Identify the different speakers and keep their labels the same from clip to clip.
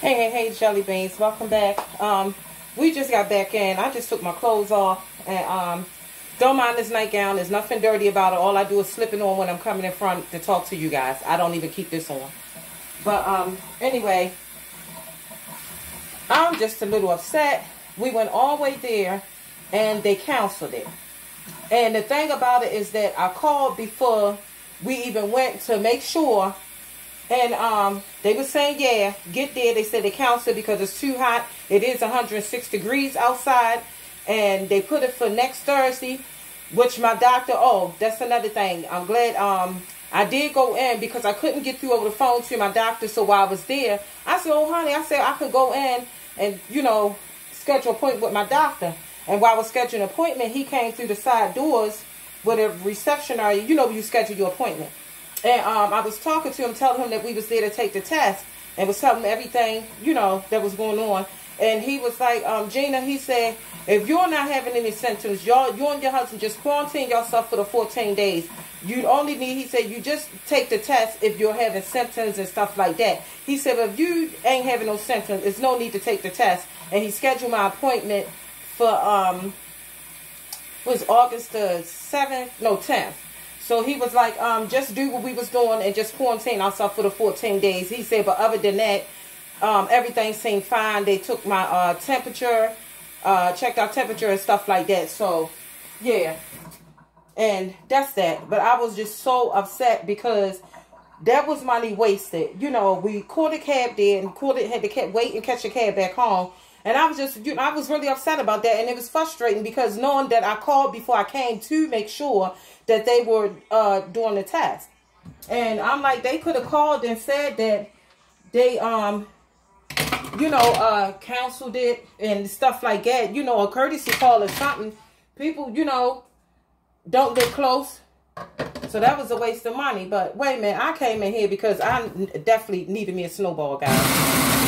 Speaker 1: Hey, hey, hey, Jelly Beans. Welcome back. Um, we just got back in. I just took my clothes off. And um, don't mind this nightgown. There's nothing dirty about it. All I do is slip it on when I'm coming in front to talk to you guys. I don't even keep this on. But um, anyway, I'm just a little upset. We went all the way there and they canceled it. And the thing about it is that I called before we even went to make sure. And um, they were saying, yeah, get there. They said they canceled because it's too hot. It is 106 degrees outside. And they put it for next Thursday, which my doctor, oh, that's another thing. I'm glad um, I did go in because I couldn't get through over the phone to my doctor. So while I was there, I said, oh, honey, I said I could go in and, you know, schedule an appointment with my doctor. And while I was scheduling an appointment, he came through the side doors with a reception area. You know, you schedule your appointment. And um, I was talking to him, telling him that we was there to take the test, and was telling him everything, you know, that was going on. And he was like, um, Gina, he said, if you're not having any symptoms, y'all, you and your husband just quarantine yourself for the 14 days. You only need, he said, you just take the test if you're having symptoms and stuff like that. He said, if you ain't having no symptoms, there's no need to take the test. And he scheduled my appointment for, um, was August the 7th, no, 10th. So he was like, um, just do what we was doing and just quarantine ourselves for the 14 days. He said, but other than that, um, everything seemed fine. They took my uh, temperature, uh, checked our temperature and stuff like that. So, yeah. And that's that. But I was just so upset because that was money wasted. You know, we called a cab there and called it, had to wait and catch a cab back home. And I was just, you know, I was really upset about that. And it was frustrating because knowing that I called before I came to make sure that they were uh, doing the test. And I'm like, they could have called and said that they, um, you know, uh, counseled it and stuff like that. You know, a courtesy call or something. People, you know, don't get close. So that was a waste of money. But wait a minute, I came in here because I definitely needed me a snowball, guys.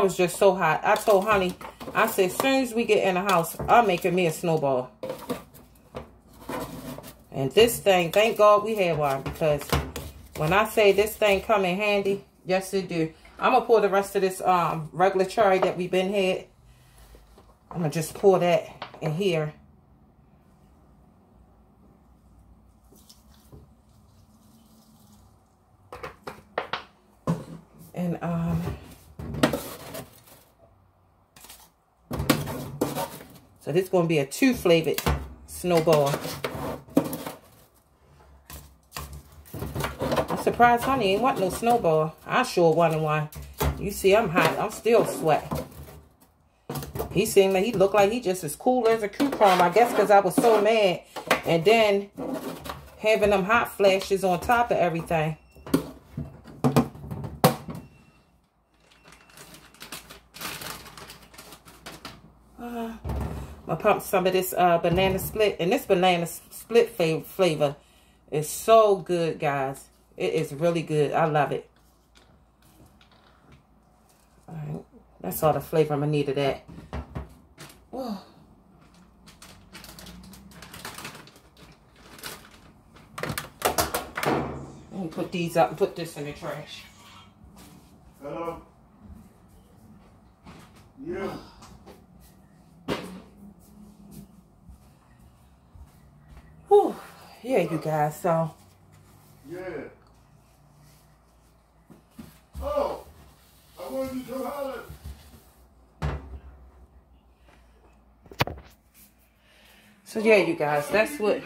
Speaker 1: was just so hot. I told honey, I said, as soon as we get in the house, I'm making me a snowball. And this thing, thank God we had one because when I say this thing come in handy, yes it do. I'm going to pour the rest of this um, regular cherry that we've been had. I'm going to just pour that in here. And um, So this is going to be a two flavored snowball. I'm surprised honey ain't want no snowball. I sure wanted one. You see, I'm hot. I'm still sweating. He seemed like he looked like he just as cool as a cucumber. I guess because I was so mad. And then having them hot flashes on top of everything. Pump some of this uh, banana split. And this banana split flavor is so good, guys. It is really good. I love it. All right. That's all the flavor I'm going to need of that. Oh. Let me put these up and put this in the trash.
Speaker 2: Hello? Yeah.
Speaker 1: Whew. Yeah, you guys, so.
Speaker 2: Yeah. Oh, I come holler.
Speaker 1: So yeah, you guys, that's what
Speaker 2: uh,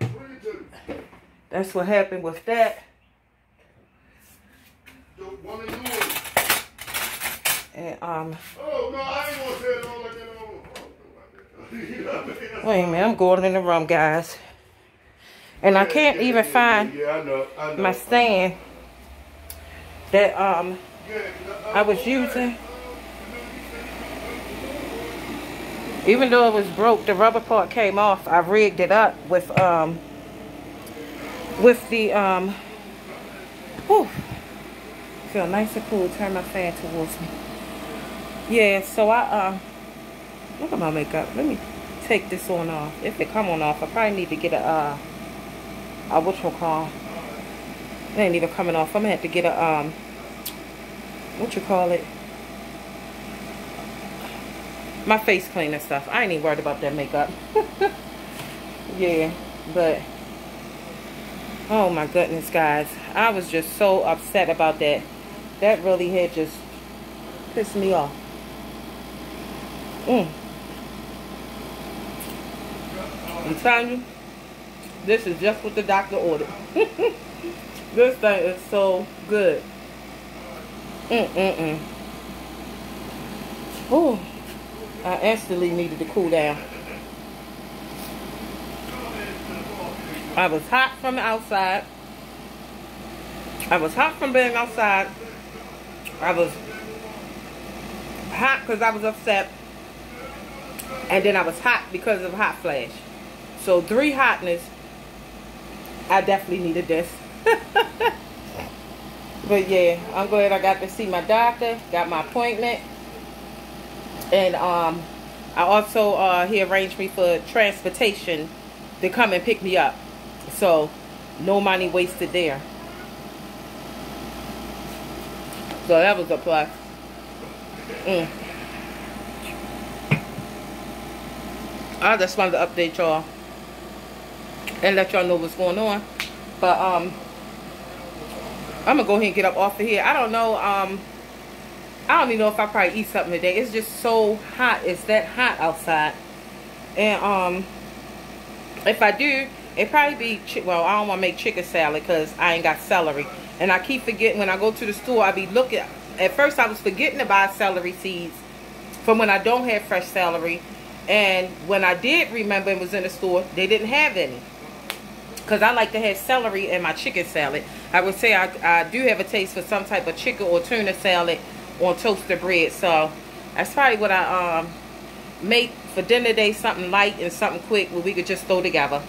Speaker 2: you
Speaker 1: that's what happened with that.
Speaker 2: The one of yours.
Speaker 1: And um,
Speaker 2: Oh, no, I ain't gonna say it all like that. Oh, you know what I mean?
Speaker 1: wait a minute, I'm going in the room, guys, and I can't even find
Speaker 2: Yeah, I know. I know.
Speaker 1: my stand that um I was using. Even though it was broke, the rubber part came off. I rigged it up with um with the um whew, feel nice and cool. Turn my fan towards me. Yeah, so I uh look at my makeup. Let me take this on off. If it come on off, I probably need to get a uh a what you call. It ain't even coming off. I'm gonna have to get a um what you call it? My face cleaner stuff. I ain't even worried about that makeup. Yeah but oh my goodness guys. I was just so upset about that. That really had just pissed me off. Mm. i'm telling you this is just what the doctor ordered this thing is so good Mm-mm-mm. Ooh. I instantly needed to cool down. I was hot from the outside. I was hot from being outside. I was hot because I was upset. And then I was hot because of hot flash. So three hotness. I definitely needed this. but yeah, I'm glad I got to see my doctor. Got my appointment. And um, I also, uh, he arranged me for transportation to come and pick me up. So, no money wasted there. So that was a plus. Mm. I just wanted to update y'all and let y'all know what's going on. But um, I'm gonna go ahead and get up off of here. I don't know. Um, I don't even know if I probably eat something today. It's just so hot. It's that hot outside. And um, if I do, it probably be well. I don't want to make chicken salad because I ain't got celery. And I keep forgetting when I go to the store. I be looking. At first, I was forgetting to buy celery seeds from when I don't have fresh celery. And when I did remember and was in the store, they didn't have any. Because I like to have celery in my chicken salad. I would say I, I do have a taste for some type of chicken or tuna salad on toasted bread. So that's probably what I um make for dinner today. Something light and something quick where we could just throw together.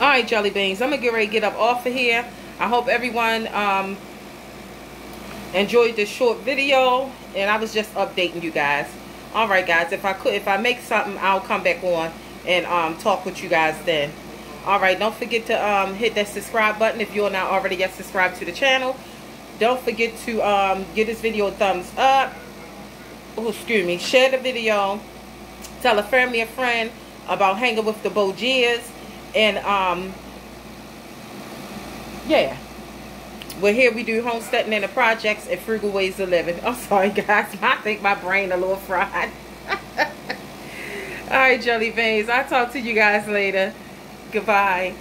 Speaker 1: All right, jelly beans. I'm going to get ready to get up off of here. I hope everyone um, enjoyed this short video. And I was just updating you guys. All right, guys. If I could, if I make something, I'll come back on and um, talk with you guys then. All right. Don't forget to um, hit that subscribe button if you're not already yet subscribed to the channel. Don't forget to um, give this video a thumbs up. Oh, excuse me. Share the video. Tell a family, a friend about hanging with the Bogiers. And, um, yeah. Well, here we do homesteading in the projects and frugal ways of living. I'm sorry, guys. I think my brain a little fried. All right, jelly beans. I'll talk to you guys later. Goodbye.